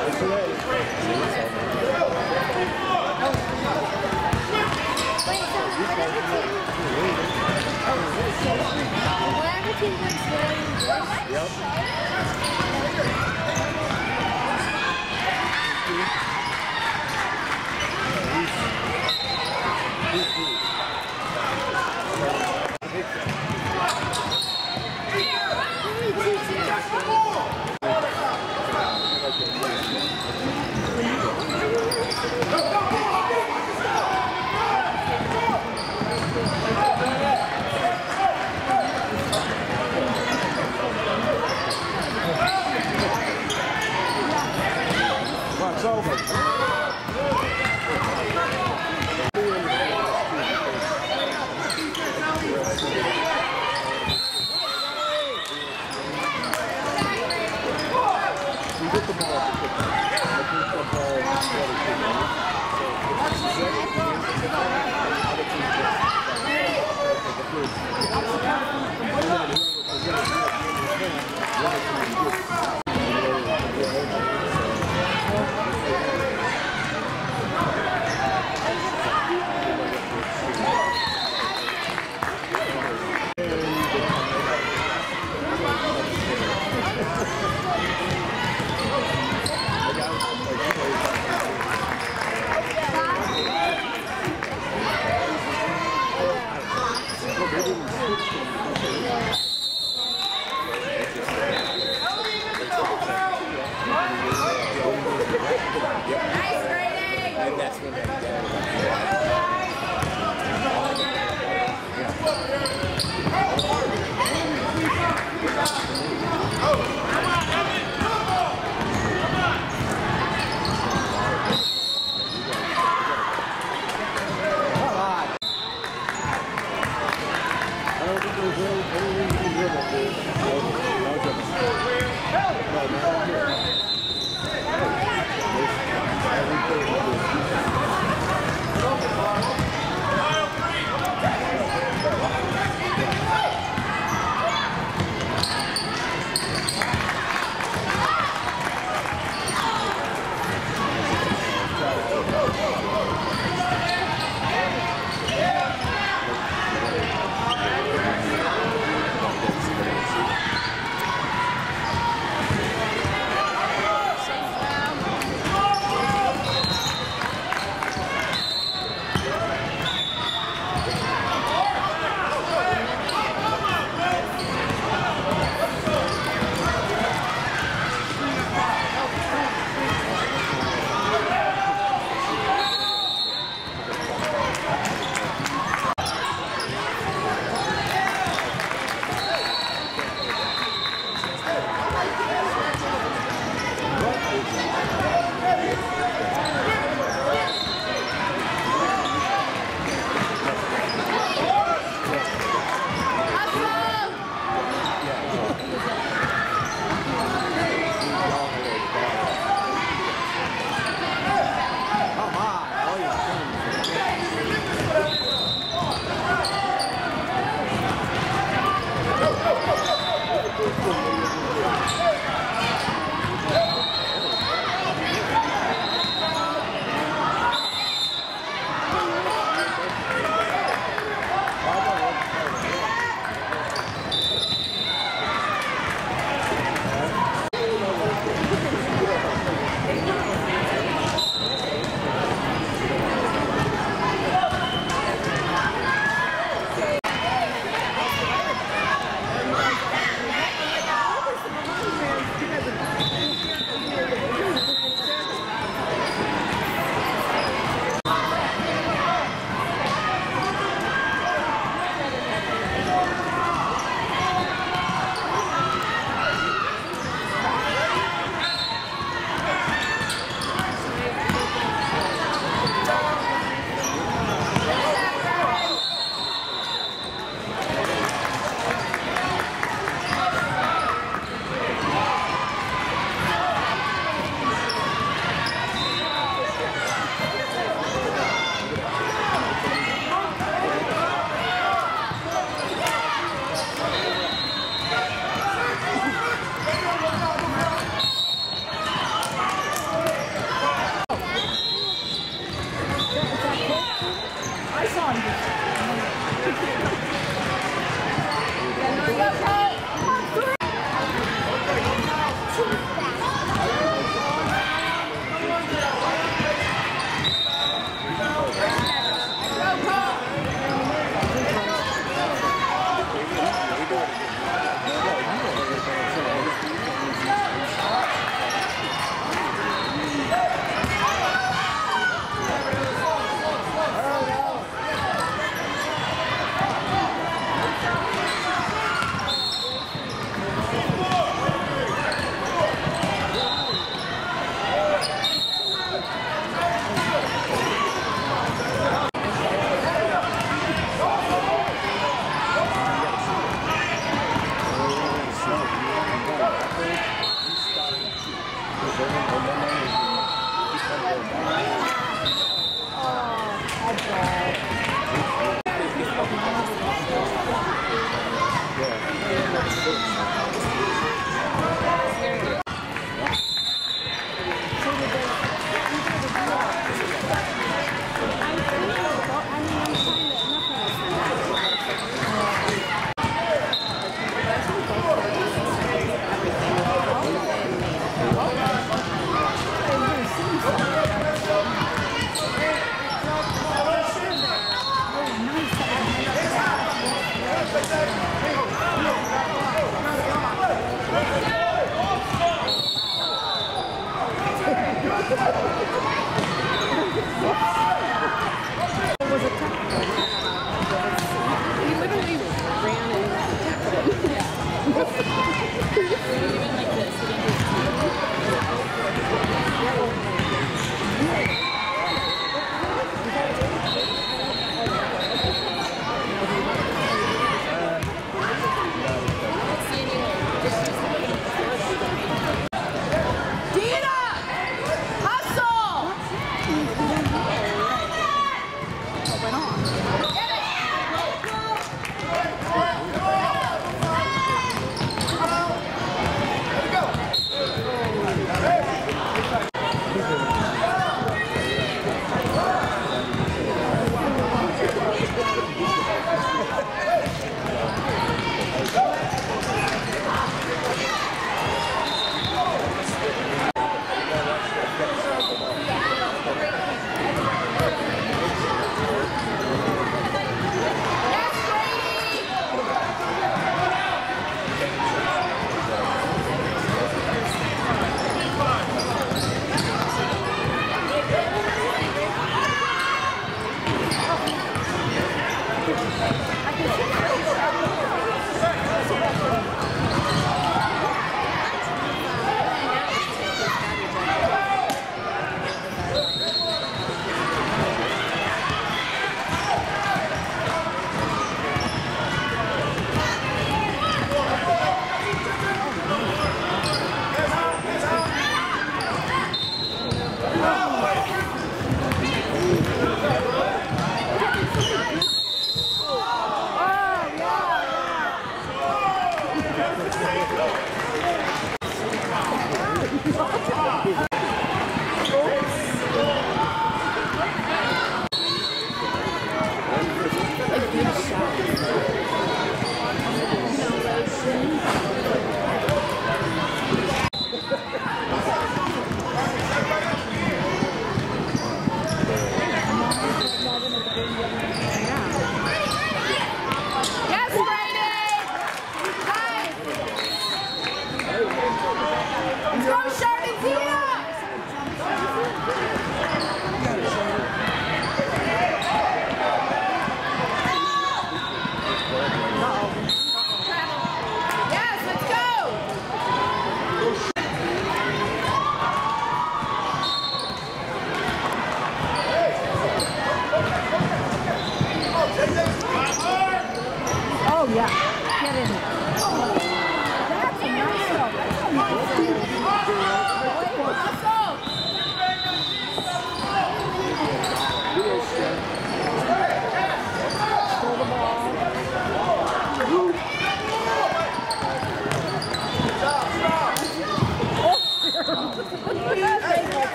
Whatever Oh! Oh!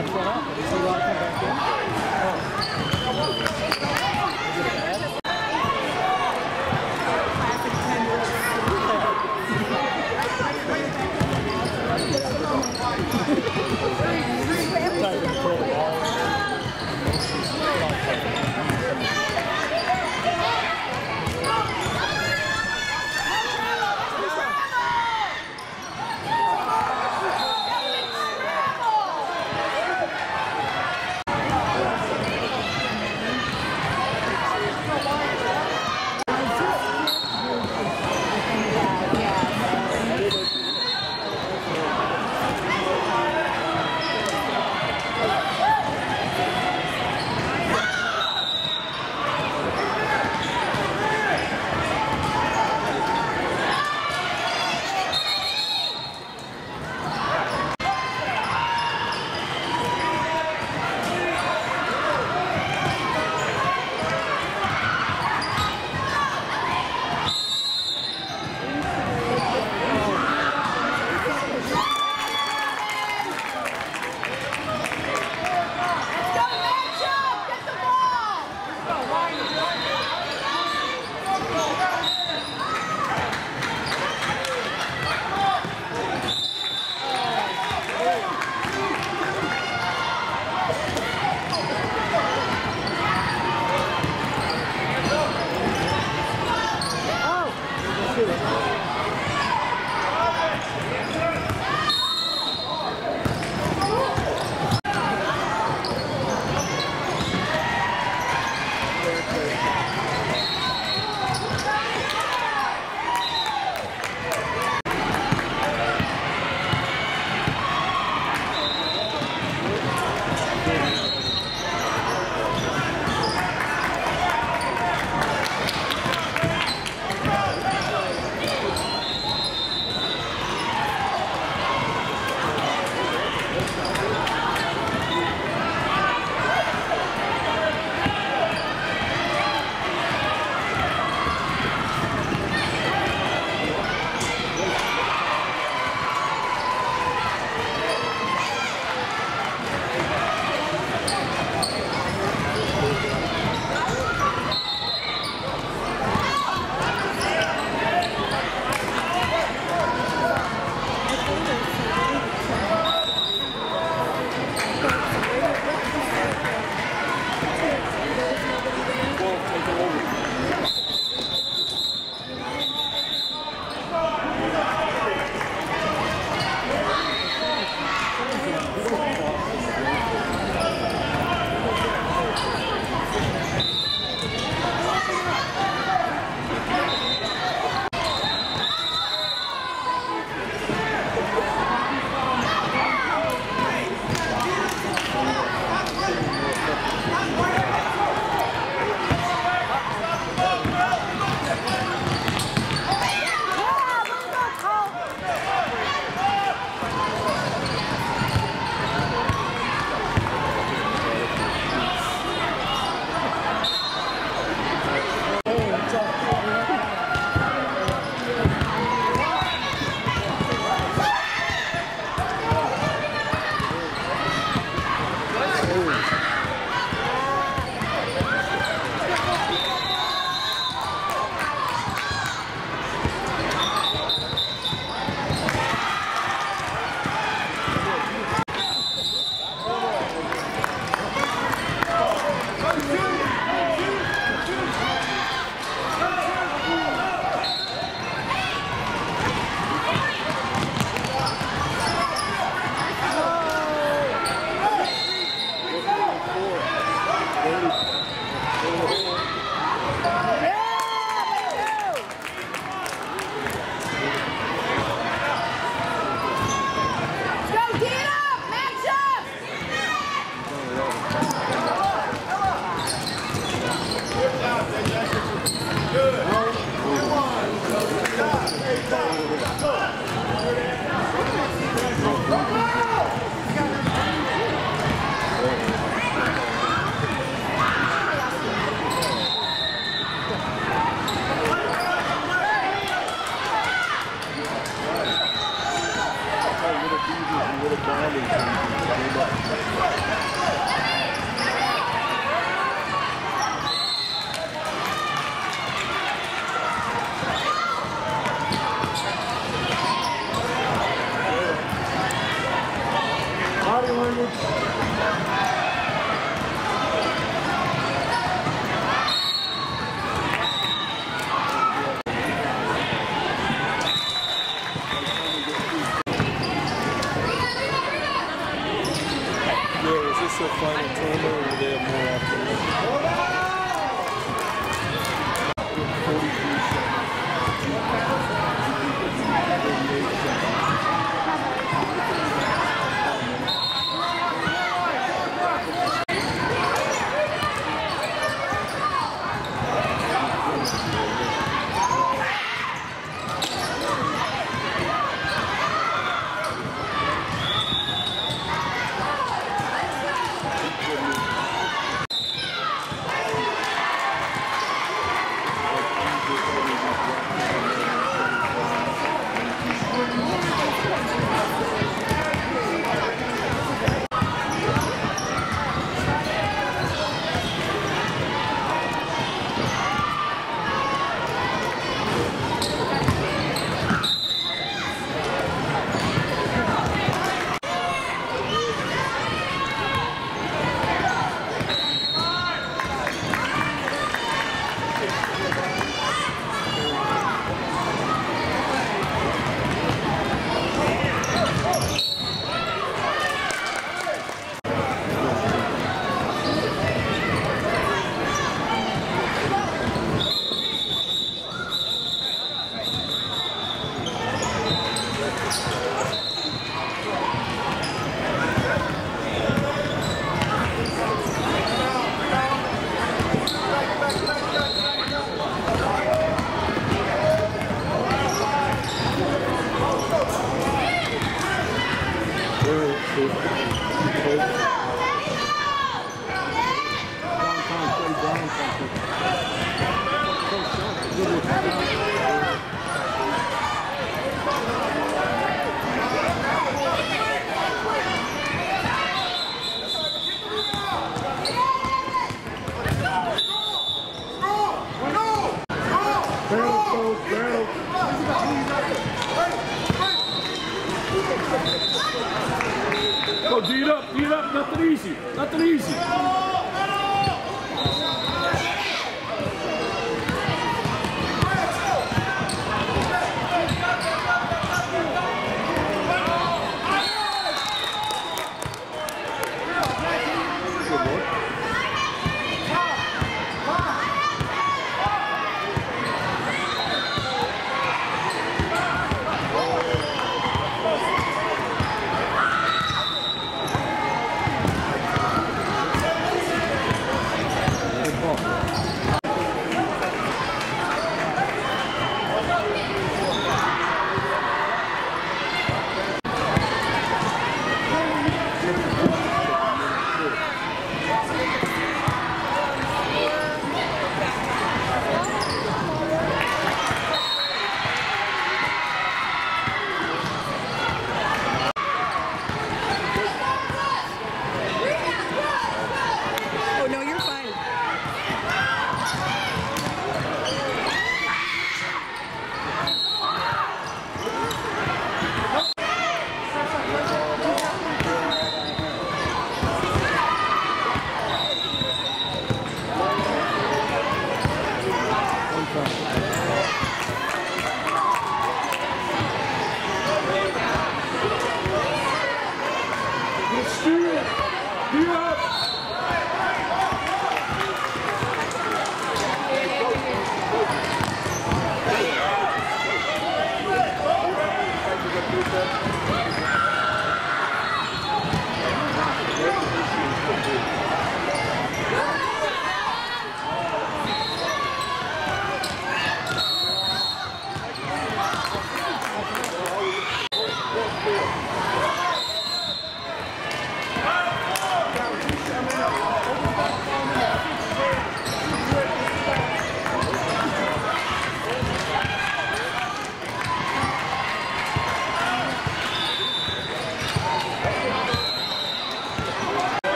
la Florent.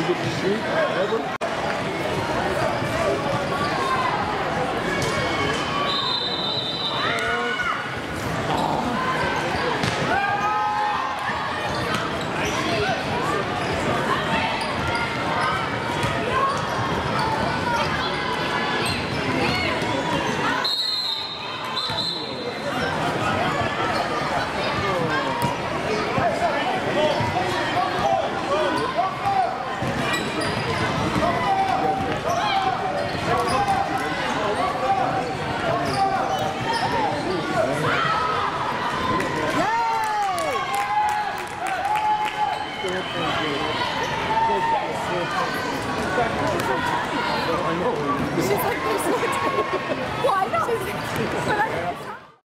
You get to shoot ever?